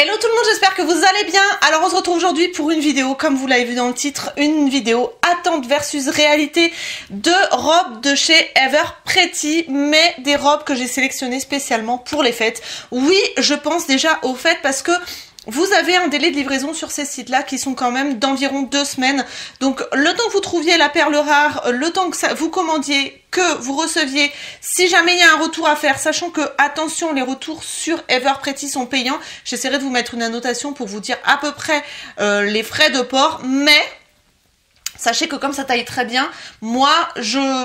Hello tout le monde, j'espère que vous allez bien. Alors on se retrouve aujourd'hui pour une vidéo, comme vous l'avez vu dans le titre, une vidéo attente versus réalité de robes de chez Ever Pretty, mais des robes que j'ai sélectionnées spécialement pour les fêtes. Oui, je pense déjà aux fêtes parce que vous avez un délai de livraison sur ces sites-là qui sont quand même d'environ deux semaines. Donc le temps que vous trouviez la perle rare, le temps que vous commandiez, que vous receviez, si jamais il y a un retour à faire, sachant que, attention, les retours sur Everpretty sont payants, j'essaierai de vous mettre une annotation pour vous dire à peu près euh, les frais de port, mais Sachez que comme ça taille très bien, moi,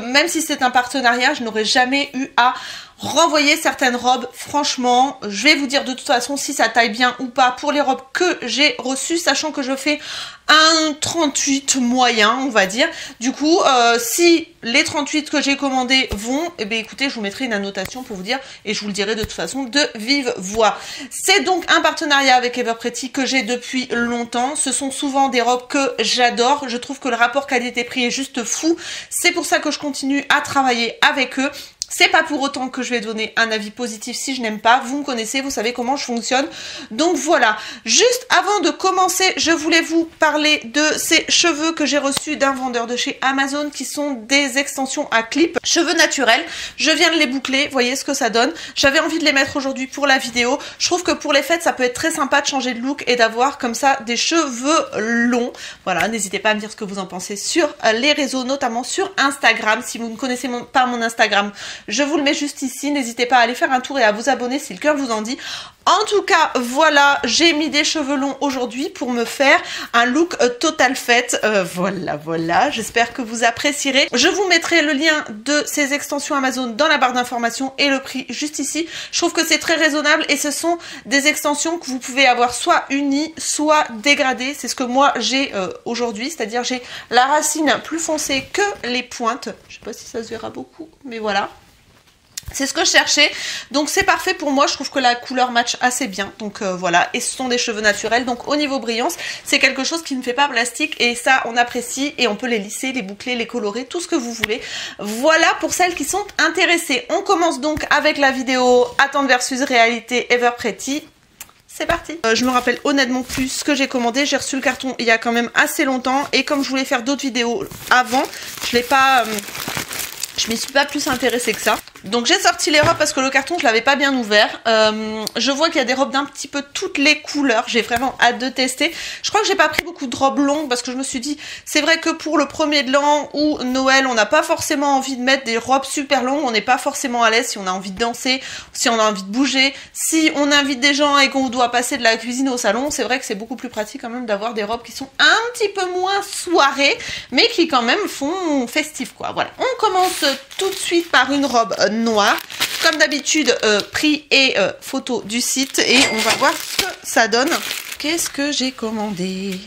même si c'est un partenariat, je n'aurais jamais eu à renvoyer certaines robes. Franchement, je vais vous dire de toute façon si ça taille bien ou pas pour les robes que j'ai reçues, sachant que je fais un 38 moyen, on va dire. Du coup, euh, si les 38 que j'ai commandés vont, eh bien écoutez, je vous mettrai une annotation pour vous dire, et je vous le dirai de toute façon de vive voix. C'est donc un partenariat avec Everpretty que j'ai depuis longtemps. Ce sont souvent des robes que j'adore. Je trouve que le rapport qualité-prix est juste fou. C'est pour ça que je continue à travailler avec eux. C'est pas pour autant que je vais donner un avis positif si je n'aime pas. Vous me connaissez, vous savez comment je fonctionne. Donc voilà. Juste avant de commencer, je voulais vous parler de ces cheveux que j'ai reçus d'un vendeur de chez Amazon qui sont des extensions à clip. Cheveux naturels. Je viens de les boucler. Voyez ce que ça donne. J'avais envie de les mettre aujourd'hui pour la vidéo. Je trouve que pour les fêtes, ça peut être très sympa de changer de look et d'avoir comme ça des cheveux longs. Voilà. N'hésitez pas à me dire ce que vous en pensez sur les réseaux, notamment sur Instagram. Si vous ne connaissez pas mon Instagram, je vous le mets juste ici. N'hésitez pas à aller faire un tour et à vous abonner si le cœur vous en dit. En tout cas, voilà, j'ai mis des cheveux longs aujourd'hui pour me faire un look euh, total fête. Euh, voilà, voilà, j'espère que vous apprécierez. Je vous mettrai le lien de ces extensions Amazon dans la barre d'informations et le prix juste ici. Je trouve que c'est très raisonnable et ce sont des extensions que vous pouvez avoir soit unies, soit dégradées. C'est ce que moi j'ai euh, aujourd'hui, c'est-à-dire j'ai la racine plus foncée que les pointes. Je sais pas si ça se verra beaucoup, mais voilà. C'est ce que je cherchais, donc c'est parfait pour moi, je trouve que la couleur match assez bien, donc euh, voilà, et ce sont des cheveux naturels, donc au niveau brillance, c'est quelque chose qui ne fait pas plastique, et ça on apprécie, et on peut les lisser, les boucler, les colorer, tout ce que vous voulez. Voilà pour celles qui sont intéressées. On commence donc avec la vidéo Attente versus réalité Ever Pretty, c'est parti euh, Je me rappelle honnêtement plus ce que j'ai commandé. J'ai reçu le carton il y a quand même assez longtemps. Et comme je voulais faire d'autres vidéos avant, je l'ai pas... Euh, je m'y suis pas plus intéressée que ça. Donc j'ai sorti les robes parce que le carton je l'avais pas bien ouvert. Euh, je vois qu'il y a des robes d'un petit peu toutes les couleurs. J'ai vraiment hâte de tester. Je crois que j'ai pas pris beaucoup de robes longues parce que je me suis dit c'est vrai que pour le premier de l'an ou Noël on n'a pas forcément envie de mettre des robes super longues. On n'est pas forcément à l'aise si on a envie de danser, si on a envie de bouger. Si on invite des gens et qu'on doit passer de la cuisine au salon, c'est vrai que c'est beaucoup plus pratique quand même d'avoir des robes qui sont un petit peu moins soirées mais qui quand même font festif quoi. Voilà. On commence tout de suite par une robe noir. Comme d'habitude, euh, prix et euh, photo du site. Et on va voir ce que ça donne. Qu'est-ce que j'ai commandé?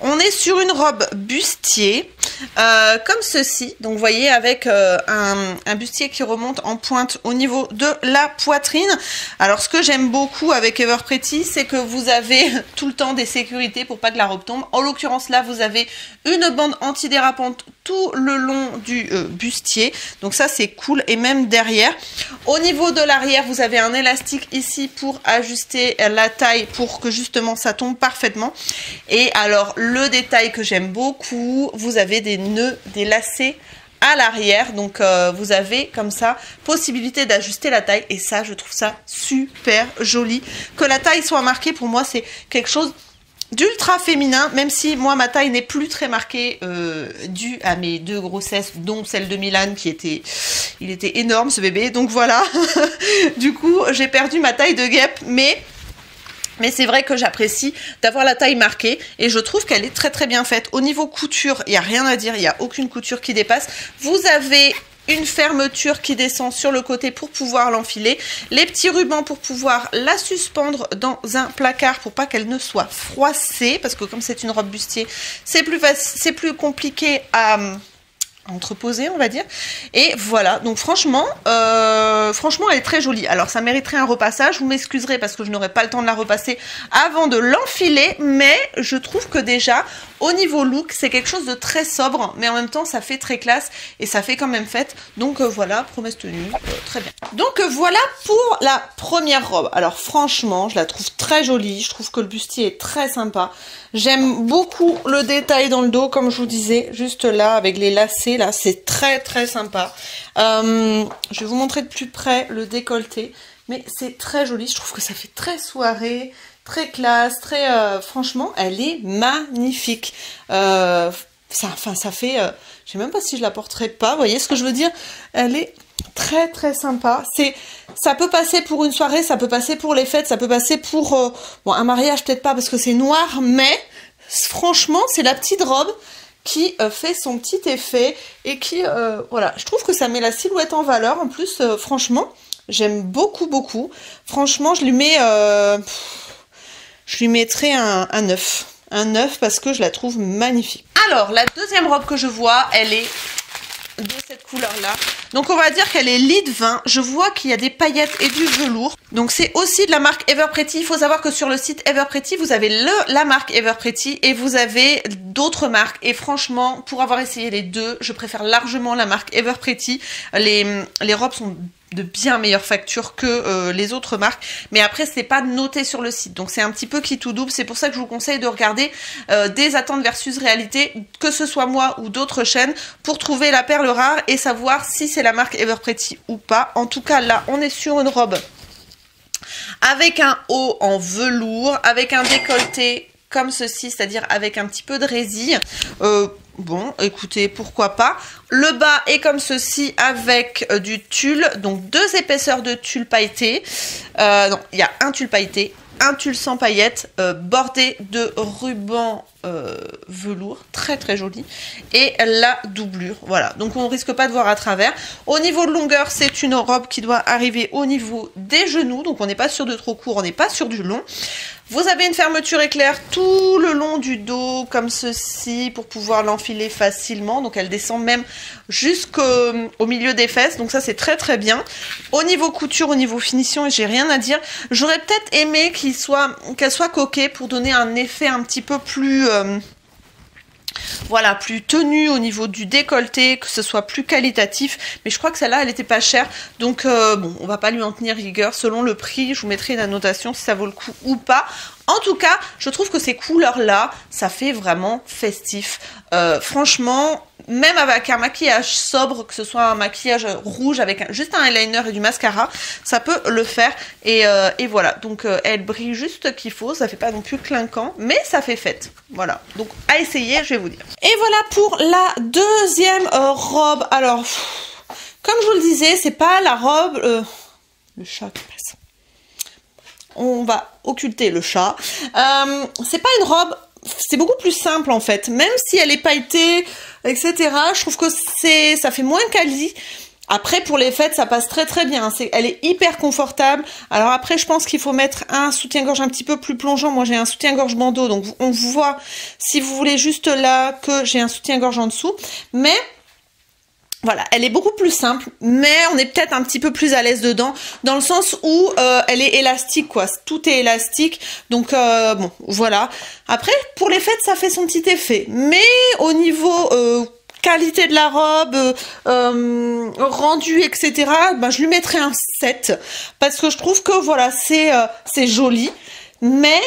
On est sur une robe bustier, euh, comme ceci. Donc, vous voyez, avec un, bustier qui remonte en pointe au niveau de la poitrine. Alors, ce que j'aime beaucoup avec Everpretty, c'est que vous avez tout le temps des sécurités pour pas que la robe tombe. En l'occurrence, là, vous avez une bande antidérapante tout le long du euh, bustier. Donc ça c'est cool et même derrière. Au niveau de l'arrière vous avez un élastique ici pour ajuster la taille pour que justement ça tombe parfaitement. Et alors le détail que j'aime beaucoup, vous avez des nœuds, des lacets à l'arrière. Donc euh, vous avez comme ça possibilité d'ajuster la taille. Et ça je trouve ça super joli. Que la taille soit marquée pour moi c'est quelque chose d'ultra féminin, même si moi ma taille n'est plus très marquée euh, due à mes deux grossesses, dont celle de Milan qui était, il était énorme ce bébé, donc voilà. du coup j'ai perdu ma taille de guêpe, mais mais c'est vrai que j'apprécie d'avoir la taille marquée et je trouve qu'elle est très très bien faite. Au niveau couture, il n'y a rien à dire, il n'y a aucune couture qui dépasse. Vous avez une fermeture qui descend sur le côté pour pouvoir l'enfiler, les petits rubans pour pouvoir la suspendre dans un placard pour pas qu'elle ne soit froissée, parce que comme c'est une robe bustier, c'est plus, plus compliqué à entreposée, on va dire. Et voilà, donc franchement, euh, franchement, elle est très jolie. Alors, ça mériterait un repassage. Vous m'excuserez parce que je n'aurai pas le temps de la repasser avant de l'enfiler, mais je trouve que déjà, au niveau look, c'est quelque chose de très sobre, mais en même temps, ça fait très classe et ça fait quand même fête. Donc euh, voilà, promesse tenue, euh, très bien. Donc euh, voilà pour la première robe. Alors franchement, je la trouve très jolie. Je trouve que le bustier est très sympa. J'aime beaucoup le détail dans le dos, comme je vous disais, juste là, avec les lacets, là, c'est très très sympa. je vais vous montrer de plus près le décolleté, mais c'est très joli. Je trouve que ça fait très soirée très classe, très euh, franchement, elle est magnifique. Euh, ça, enfin, ça fait, euh, je sais même pas si je la porterai pas. Vous voyez ce que je veux dire Elle est très très sympa. Ça peut passer pour une soirée, ça peut passer pour les fêtes, ça peut passer pour bon un mariage peut-être pas parce que c'est noir, mais franchement, c'est la petite robe qui fait son petit effet et qui, voilà, je trouve que ça met la silhouette en valeur. En plus, franchement, j'aime beaucoup beaucoup. Franchement, je lui mets je lui mettrai un, un 9. Un 9 parce que je la trouve magnifique. Alors, la deuxième robe que je vois, elle est de cette couleur-là. Donc on va dire qu'elle est lit 20. Je vois qu'il y a des paillettes et du velours. Donc c'est aussi de la marque Everpretty. Il faut savoir que sur le site Everpretty, vous avez la marque Everpretty et vous avez d'autres marques. Et franchement, pour avoir essayé les deux, je préfère largement la marque Everpretty. Les, les robes sont de bien meilleure facture que euh, les autres marques. Mais après, c'est pas noté sur le site. Donc c'est un petit peu qui tout double. C'est pour ça que je vous conseille de regarder euh, des attentes versus réalité, que ce soit moi ou d'autres chaînes, pour trouver la perle rare et savoir si c'est la marque Everpretty ou pas. En tout cas, là, on est sur une robe avec un haut en velours, avec un décolleté comme ceci, c'est-à-dire avec un petit peu de résille. Euh, Bon, écoutez, pourquoi pas. Le bas est comme ceci avec euh, du tulle, donc deux épaisseurs de tulle pailleté. Euh, non, il y a un tulle pailleté, un tulle sans paillettes, euh, bordé de ruban velours, très très joli, et la doublure, voilà, donc on risque pas de voir à travers. Au niveau de longueur, c'est une robe qui doit arriver au niveau des genoux, donc on n'est pas sur de trop court, on n'est pas sur du long. Vous avez une fermeture éclair tout le long du dos, comme ceci, pour pouvoir l'enfiler facilement. Donc elle descend même jusqu'au milieu des fesses. Donc ça, c'est très très bien. Au niveau couture, au niveau finition, j'ai rien à dire. J'aurais peut-être aimé qu'elle soit, qu'elle soit coquée pour donner un effet un petit peu plus... Euh, voilà, plus tenue au niveau du décolleté, que ce soit plus qualitatif. Mais je crois que celle-là, elle était pas chère. Donc, euh, bon, on va pas lui en tenir rigueur. Selon le prix, je vous mettrai une annotation si ça vaut le coup ou pas. En tout cas, je trouve que ces couleurs-là, ça fait vraiment festif. Euh, franchement, même avec un maquillage sobre, que ce soit un maquillage rouge avec juste un eyeliner et du mascara, ça peut le faire. Et, euh, voilà, donc euh, elle brille juste qu'il faut, ça fait pas non plus clinquant, mais ça fait fête. Voilà, donc à essayer, je vais vous dire. Et voilà pour la deuxième robe. Alors, comme je vous le disais, c'est pas la robe... le chat qui passe on va occulter le chat. Euh, c'est pas une robe, c'est beaucoup plus simple en fait. Même si elle est pailletée, etc. Je trouve que ça fait moins quali. Après, pour les fêtes, ça passe très très bien. Elle est hyper confortable. Alors après, je pense qu'il faut mettre un soutien-gorge un petit peu plus plongeant. Moi, j'ai un soutien-gorge bandeau, donc on voit si vous voulez juste là que j'ai un soutien-gorge en dessous. Mais voilà, elle est beaucoup plus simple, mais on est peut-être un petit peu plus à l'aise dedans, dans le sens où euh, elle est élastique, quoi. Tout est élastique, donc euh, bon, voilà. Après, pour les fêtes, ça fait son petit effet, mais au niveau euh, qualité de la robe, rendu, etc., ben, je lui mettrai un 7, parce que je trouve que voilà, c'est c'est joli, mais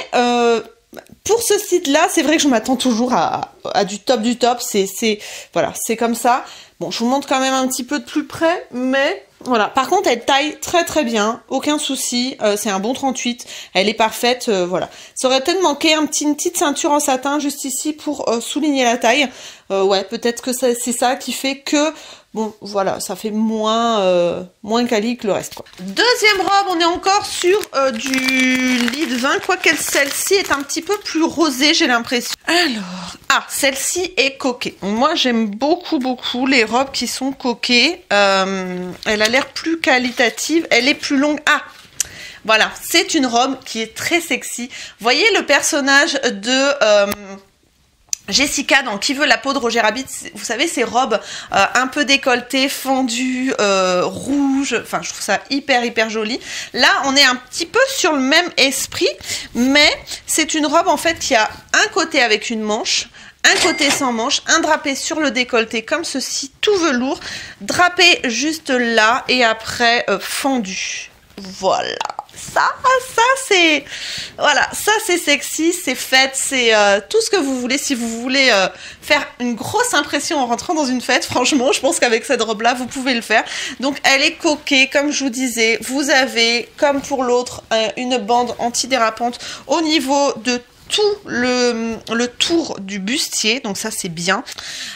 pour ce site-là, c'est vrai que je m'attends toujours à, du top du top. C'est, voilà, c'est comme ça. Bon, je vous montre quand même un petit peu de plus près, mais voilà. Par contre, elle taille très très bien, aucun souci. Euh, c'est un bon 38, elle est parfaite, euh, voilà. Ça aurait peut-être manqué une petite ceinture en satin juste ici pour euh, souligner la taille. ouais, peut-être que c'est ça qui fait que Bon, voilà, ça fait moins, euh, moins quali que le reste. Deuxième robe, on est encore sur euh, du lit de vin, quoique celle-ci est un petit peu plus rosée, j'ai l'impression. Alors, ah, celle-ci est coquée. Moi, j'aime beaucoup, beaucoup les robes qui sont coquées. Euh, elle a l'air plus qualitative, elle est plus longue. Ah, voilà, c'est une robe qui est très sexy. Voyez le personnage de Jessica dans Qui veut la peau de Roger Rabbit, vous savez ces robes euh, un peu décolletées, fendues, euh, rouges, enfin je trouve ça hyper hyper joli. Là on est un petit peu sur le même esprit, mais c'est une robe en fait qui a un côté avec une manche, un côté sans manche, un drapé sur le décolleté comme ceci, tout velours, drapé juste là et après euh, fendu. Voilà ça, ça c'est, voilà, ça c'est sexy, c'est fête, c'est euh, tout ce que vous voulez. Si vous voulez euh, faire une grosse impression en rentrant dans une fête, franchement, je pense qu'avec cette robe-là, vous pouvez le faire. Donc elle est coquée, comme je vous disais. Vous avez, comme pour l'autre, euh, une bande antidérapante au niveau de tout le, tour du bustier, donc ça c'est bien.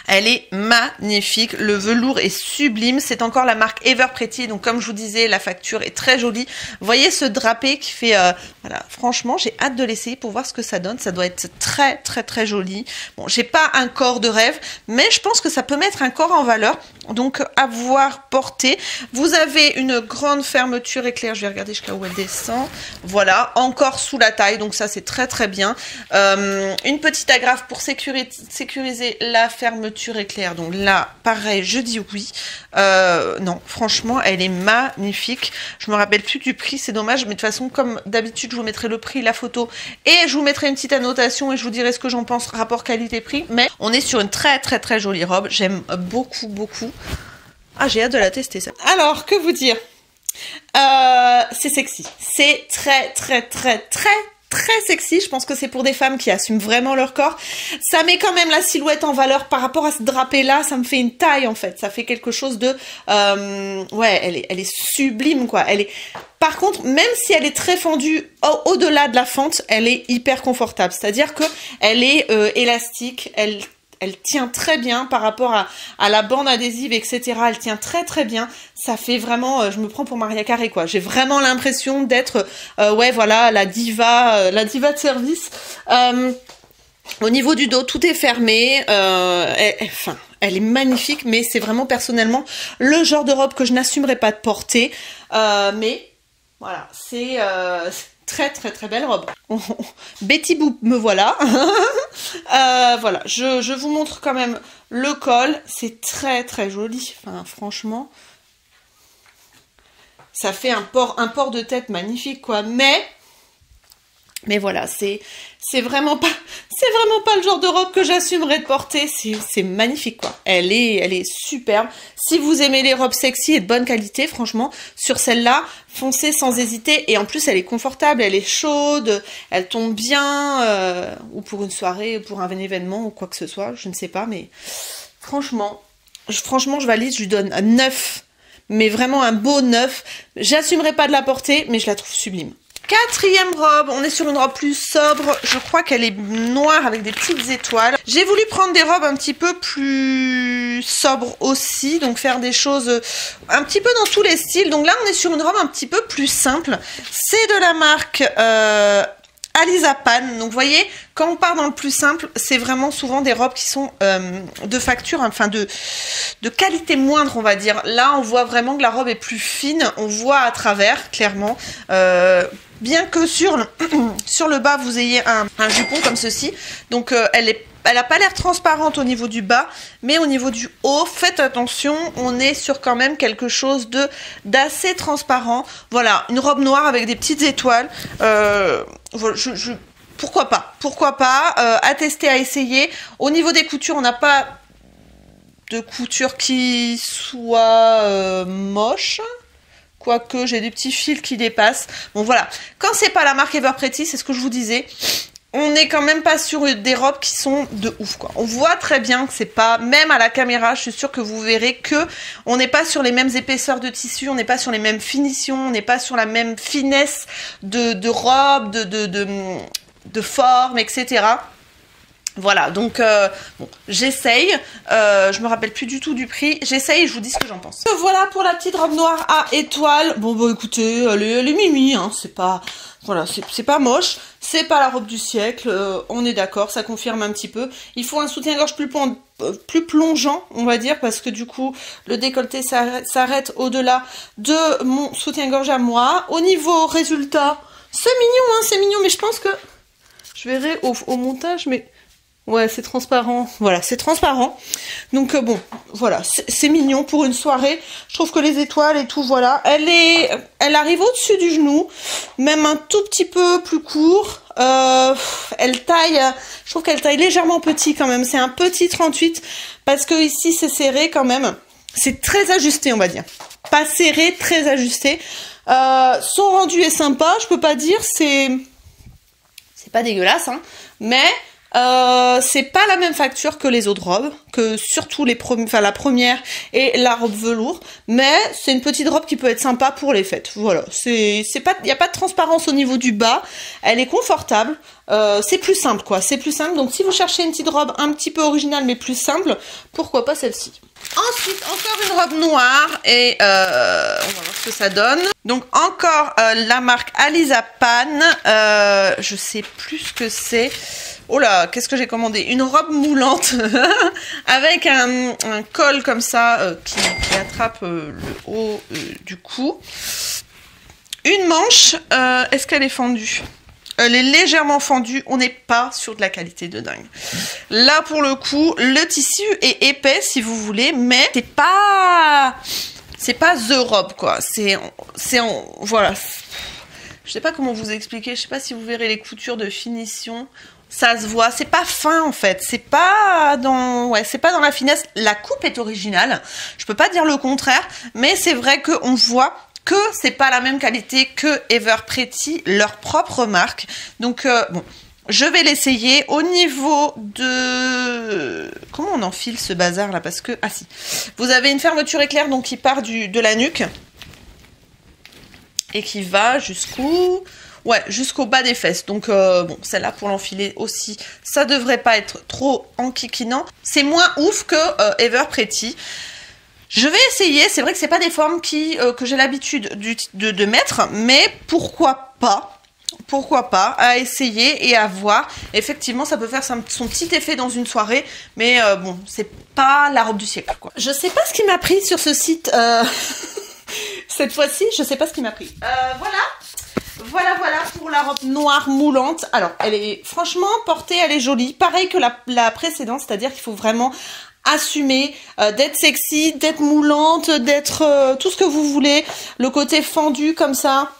Elle est magnifique, le velours est sublime, c'est encore la marque Ever Pretty, donc comme je vous disais, la facture est très jolie. Voyez ce drapé qui fait, euh, voilà, franchement j'ai hâte de l'essayer pour voir ce que ça donne, ça doit être très très très joli. Bon, j'ai pas un corps de rêve, mais je pense que ça peut mettre un corps en valeur, donc à voir porter. Vous avez une grande fermeture éclair, je vais regarder jusqu'à où elle descend, voilà, encore sous la taille, donc ça c'est très très bien. Euh, une petite agrafe pour sécuriser la fermeture éclair. Donc là, pareil, je dis oui. Euh, non, franchement, elle est magnifique. Je me rappelle plus du prix, c'est dommage. Mais de toute façon, comme d'habitude, je vous mettrai le prix, la photo. Et je vous mettrai une petite annotation et je vous dirai ce que j'en pense, rapport qualité-prix. Mais on est sur une très très très jolie robe. J'aime beaucoup beaucoup. Ah, j'ai hâte de la tester ça. Alors, que vous dire? Euh, C'est sexy. C'est très très très très très sexy. Je pense que c'est pour des femmes qui assument vraiment leur corps. Ça met quand même la silhouette en valeur par rapport à ce drapé là. Ça me fait une taille en fait. Ça fait quelque chose de, euh, ouais, elle est, elle est sublime quoi. Elle est. Par contre, même si elle est très fendue au-delà de la fente, elle est hyper confortable. C'est-à-dire que elle est euh, élastique. Elle elle tient très bien par rapport à, la bande adhésive, etc. Elle tient très très bien. Ça fait vraiment, euh, je me prends pour Maria Carré quoi. J'ai vraiment l'impression d'être, euh, ouais voilà, la diva, euh, la diva de service. au niveau du dos, tout est fermé. enfin, elle est magnifique, mais c'est vraiment personnellement le genre de robe que je n'assumerais pas de porter. mais voilà, c'est très très très belle robe. Betty Boop, me voilà. Euh, voilà, je, vous montre quand même le col. C'est très très joli. Enfin, franchement, ça fait un port, un port de tête magnifique, quoi. Mais mais voilà, c'est vraiment pas le genre de robe que j'assumerais de porter. C'est magnifique quoi. Elle est elle est superbe. Si vous aimez les robes sexy et de bonne qualité, franchement, sur celle-là, foncez sans hésiter. Et en plus, elle est confortable, elle est chaude, elle tombe bien, euh, ou pour une soirée, ou pour un événement ou quoi que ce soit, je ne sais pas, mais franchement, je, franchement, je valide, je lui donne un 9 mais vraiment un beau neuf. J'assumerai pas de la porter, mais je la trouve sublime. Quatrième robe, on est sur une robe plus sobre. Je crois qu'elle est noire avec des petites étoiles. J'ai voulu prendre des robes un petit peu plus sobres aussi, donc faire des choses un petit peu dans tous les styles. Donc là, on est sur une robe un petit peu plus simple. C'est de la marque euh, Alisa Pan. Donc vous voyez, quand on part dans le plus simple, c'est vraiment souvent des robes qui sont euh, de facture, enfin de, qualité moindre, on va dire. Là, on voit vraiment que la robe est plus fine. On voit à travers, clairement. Euh, bien que sur le, bas vous ayez un, jupon comme ceci donc euh, elle est elle n'a pas l'air transparente au niveau du bas, mais au niveau du haut, faites attention, on est sur quand même quelque chose de d'assez transparent. Voilà, une robe noire avec des petites étoiles. Euh, pourquoi pas Pourquoi pas euh, À tester, à essayer. Au niveau des coutures, on n'a pas de couture qui soit moche quoique j'ai des petits fils qui dépassent. Bon voilà, quand c'est pas la marque Ever Pretty, c'est ce que je vous disais, on n'est quand même pas sur des robes qui sont de ouf quoi. On voit très bien que c'est pas, même à la caméra, je suis sûre que vous verrez que on n'est pas sur les mêmes épaisseurs de tissu, on n'est pas sur les mêmes finitions, on n'est pas sur la même finesse de, robe, de forme, etc. Voilà, donc euh, bon, j'essaye, euh, je me rappelle plus du tout du prix, j'essaye et je vous dis ce que j'en pense. Voilà pour la petite robe noire à étoiles. Bon bah écoutez, elle est, mimi, hein, c'est pas, voilà, c'est pas moche, c'est pas la robe du siècle, euh, on est d'accord, ça confirme un petit peu. Il faut un soutien-gorge plus, plus plongeant, on va dire, parce que du coup, le décolleté s'arrête au-delà de mon soutien-gorge à moi. Au niveau résultat, c'est mignon, hein, c'est mignon, mais je pense que je verrai au montage, mais Ouais, c'est transparent. Voilà, c'est transparent. Donc euh, bon, voilà, c'est mignon pour une soirée. Je trouve que les étoiles et tout, voilà. Elle est, elle arrive au-dessus du genou, même un tout petit peu plus court. Euh, elle taille, je trouve qu'elle taille légèrement petit quand même. C'est un petit 38 parce que ici c'est serré quand même. C'est très ajusté, on va dire. Pas serré, très ajusté. Euh, son rendu est sympa, je peux pas dire, c'est c'est pas dégueulasse, hein, mais euh, c'est pas la même facture que les autres robes, que surtout les enfin la première et la robe velours, mais c'est une petite robe qui peut être sympa pour les fêtes. Voilà, c'est pas, y a pas de transparence au niveau du bas, elle est confortable, euh, c'est plus simple quoi, c'est plus simple. Donc si vous cherchez une petite robe un petit peu originale mais plus simple, pourquoi pas celle-ci? Ensuite, encore une robe noire et euh, on va voir ce que ça donne. Donc encore la marque Alisa Pan, je sais plus ce que c'est. Oh là, qu'est-ce que j'ai commandé? Une robe moulante avec un, col comme ça euh, qui, attrape euh, le haut euh, du cou. Une manche, est-ce qu'elle est fendue? Elle est légèrement fendue, on n'est pas sur de la qualité de dingue. Là pour le coup, le tissu est épais si vous voulez, mais c'est pas c'est pas the robe quoi. C'est c'est voilà. Je sais pas comment vous expliquer, je sais pas si vous verrez les coutures de finition ça se voit, c'est pas fin en fait, c'est pas dans ouais, c'est pas dans la finesse. La coupe est originale, je peux pas dire le contraire, mais c'est vrai qu'on voit que c'est pas la même qualité que Ever Pretty, leur propre marque. Donc euh, bon, je vais l'essayer au niveau de comment on enfile ce bazar là parce que ah si, vous avez une fermeture éclair donc qui part de la nuque et qui va jusqu'où Ouais, jusqu'au bas des fesses. Donc euh, bon, celle-là pour l'enfiler aussi, ça devrait pas être trop enquiquinant. C'est moins ouf que euh, Ever Pretty. Je vais essayer, c'est vrai que c'est pas des formes qui, euh, que j'ai l'habitude de, de, mettre, mais pourquoi pas pourquoi pas, à essayer et à voir. Effectivement, ça peut faire son, petit effet dans une soirée, mais bon, c'est pas la robe du siècle, quoi. Je sais pas ce qui m'a pris sur ce site cette fois-ci, je sais pas ce qui m'a pris. voilà, voilà, voilà pour la robe noire moulante. Alors, elle est franchement portée, elle est jolie. Pareil que la, précédente, c'est-à-dire qu'il faut vraiment assumer euh, d'être sexy, d'être moulante, d'être euh, tout ce que vous voulez. Le côté fendu comme ça.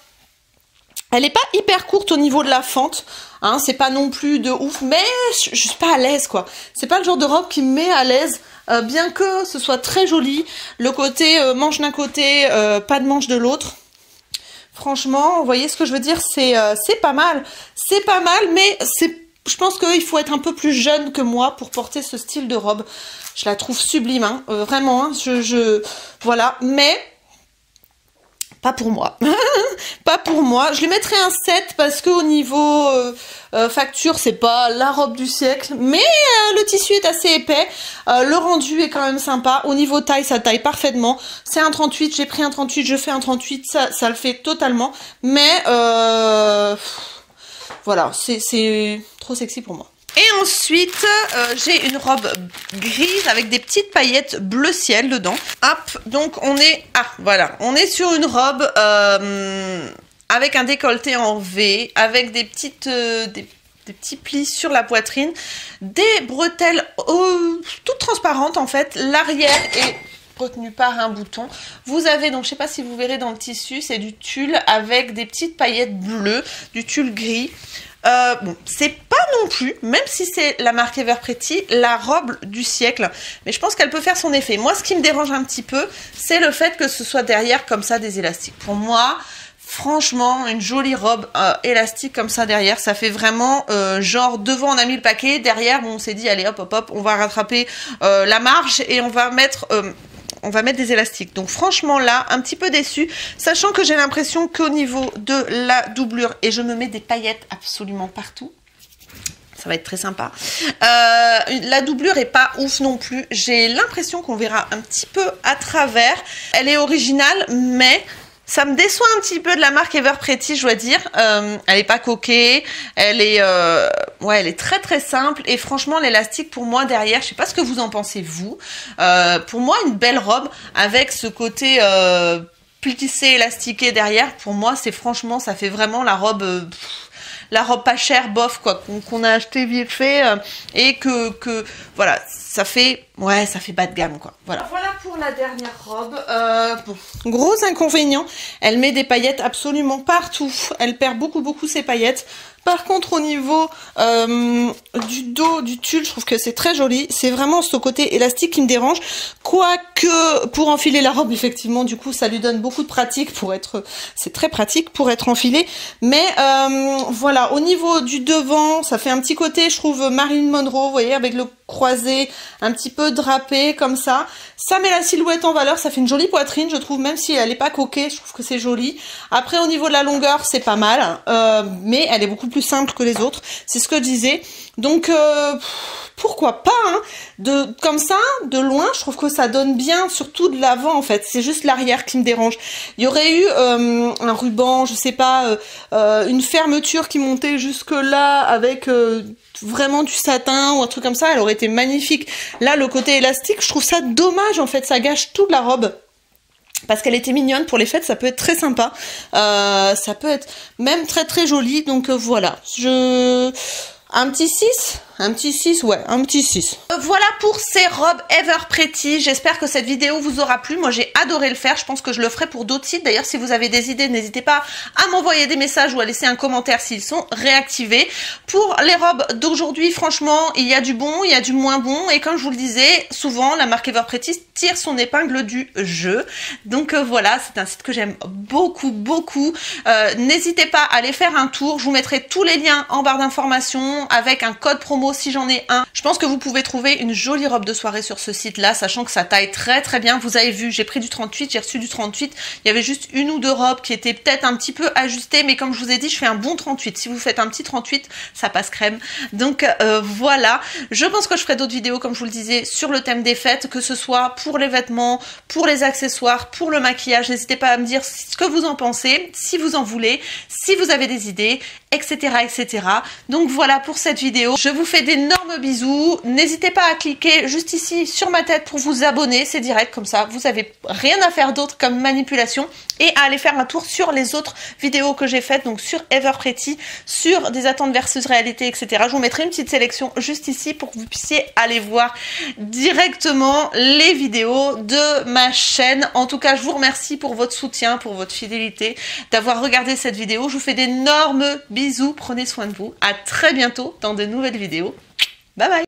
Elle est pas hyper courte au niveau de la fente, hein, c'est pas non plus de ouf, mais je, suis pas à l'aise quoi. C'est pas le genre de robe qui me met à l'aise, euh, bien que ce soit très joli. Le côté manche d'un côté, pas de manche de l'autre. Franchement, vous voyez ce que je veux dire? C'est pas mal. C'est pas mal, mais c'est je pense qu'il faut être un peu plus jeune que moi pour porter ce style de robe. Je la trouve sublime, hein, euh, vraiment. Hein, je, voilà, mais pas pour moi. pas pour moi. Je lui mettrai un 7 parce que au niveau euh, euh, facture, c'est pas la robe du siècle. Mais le tissu est assez épais. le rendu est quand même sympa. Au niveau taille, ça taille parfaitement. C'est un 38. J'ai pris un 38. Je fais un 38. Ça, ça le fait totalement. Mais voilà, c'est trop sexy pour moi. Et ensuite, euh, j'ai une robe grise avec des petites paillettes bleu ciel dedans. Hop, donc on est... Ah, voilà. On est sur une robe euh, avec un décolleté en V, avec. Euh, des, petits plis sur la poitrine, des bretelles toutes transparentes en fait. L'arrière est retenu par un bouton. Vous avez donc, je sais pas si vous verrez dans le tissu, c'est du tulle avec des petites paillettes bleues, du tulle gris. Euh, bon, c'est pas non plus, même si c'est la marque Ever Pretty, la robe du siècle. Mais je pense qu'elle peut faire son effet. Moi, ce qui me dérange un petit peu, c'est le fait que ce soit derrière comme ça des élastiques. Pour moi, franchement, une jolie robe euh, élastique comme ça derrière, ça fait vraiment euh, genre devant on a mis le paquet, derrière on s'est dit allez hop hop hop, on va rattraper la marge et on va mettre on va mettre des élastiques. Donc franchement là, un petit peu déçu, sachant que j'ai l'impression qu'au niveau de la doublure, et je me mets des paillettes absolument partout, ça va être très sympa. Euh, la doublure est pas ouf non plus. J'ai l'impression qu'on verra un petit peu à travers. Elle est originale, mais ça me déçoit un petit peu de la marque Ever Pretty, je dois dire. Euh, elle est pas coquée, elle est, euh, ouais, elle est très très simple et franchement l'élastique pour moi derrière, je sais pas ce que vous en pensez vous. Euh, pour moi une belle robe avec ce côté plissé élastiqué derrière, pour moi c'est franchement ça fait vraiment la robe la robe pas chère, bof, quoi, qu'on a acheté vite fait, et que, que, voilà, ça fait, ouais, ça fait bas de gamme, quoi. Voilà. Pour la dernière robe. Euh. Gros inconvénient, elle met des paillettes absolument partout. Elle perd beaucoup, beaucoup ses paillettes. Par contre, au niveau euh, du dos du tulle, je trouve que c'est très joli. C'est vraiment ce côté élastique qui me dérange. Quoique, pour enfiler la robe, effectivement, du coup, ça lui donne beaucoup de pratique pour être... C'est très pratique pour être enfilé. Mais euh, voilà, au niveau du devant, ça fait un petit côté, je trouve, Marilyn Monroe, vous voyez, avec le croisé, un petit peu drapé, comme ça. Ça met la silhouette en valeur, ça fait une jolie poitrine, je trouve, même si elle n'est pas coquée, je trouve que c'est joli. Après, au niveau de la longueur, c'est pas mal, euh, mais elle est beaucoup plus simple que les autres. C'est ce que je disais. Donc, euh, pourquoi pas hein. Comme ça, de loin, je trouve que ça donne bien, surtout de l'avant, en fait. C'est juste l'arrière qui me dérange. Il y aurait eu euh, un ruban, je sais pas, une fermeture qui montait jusque là avec vraiment du satin ou un truc comme ça, elle aurait été magnifique. Là, le côté élastique, je trouve ça dommage en fait, ça gâche toute la robe. Parce qu'elle était mignonne pour les fêtes, ça peut être très sympa. Euh, ça peut être même très très joli. Donc euh, voilà, je un petit 6 Un petit 6, ouais, un petit 6. Voilà pour ces robes Ever Pretty. J'espère que cette vidéo vous aura plu. Moi, j'ai adoré le faire. Je pense que je le ferai pour d'autres sites. D'ailleurs, si vous avez des idées, n'hésitez pas à m'envoyer des messages ou à laisser un commentaire s'ils sont réactivés. Pour les robes d'aujourd'hui, franchement, il y a du bon, il y a du moins bon. Et comme je vous le disais, souvent, la marque Ever Pretty tire son épingle du jeu. Donc euh, voilà, c'est un site que j'aime beaucoup, beaucoup. Euh, n'hésitez pas à aller faire un tour. Je vous mettrai tous les liens en barre d'informations avec un code promo si j'en ai un. Je pense que vous pouvez trouver une jolie robe de soirée sur ce site là, sachant que ça taille très très bien. Vous avez vu, j'ai pris du 38, j'ai reçu du 38. Il y avait juste une ou deux robes qui étaient peut-être un petit peu ajustées, mais comme je vous ai dit, je fais un bon 38. Si vous faites un petit 38, ça passe crème. Donc euh, voilà, je pense que je ferai d'autres vidéos, comme je vous le disais, sur le thème des fêtes, que ce soit pour les vêtements, pour les accessoires, pour le maquillage. N'hésitez pas à me dire ce que vous en pensez, si vous en voulez, si vous avez des idées, etc. etc. Donc voilà pour cette vidéo. Je vous fais d'énormes bisous. N'hésitez pas à cliquer juste ici sur ma tête pour vous abonner. C'est direct comme ça. Vous avez rien à faire d'autre comme manipulation. Et à aller faire un tour sur les autres vidéos que j'ai faites. Donc sur Ever Pretty, sur des attentes versus réalité, etc. Je vous mettrai une petite sélection juste ici pour que vous puissiez aller voir directement les vidéos de ma chaîne. En tout cas, je vous remercie pour votre soutien, pour votre fidélité, d'avoir regardé cette vidéo. Je vous fais d'énormes bisous. Prenez soin de vous. À très bientôt dans de nouvelles vidéos. Bye bye